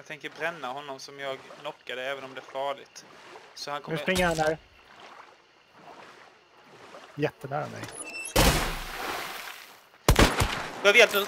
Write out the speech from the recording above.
Jag tänker bränna honom som jag knockade även om det är farligt. Så han Nu springer han där. Jättenära mig. Behöver hjälp nu!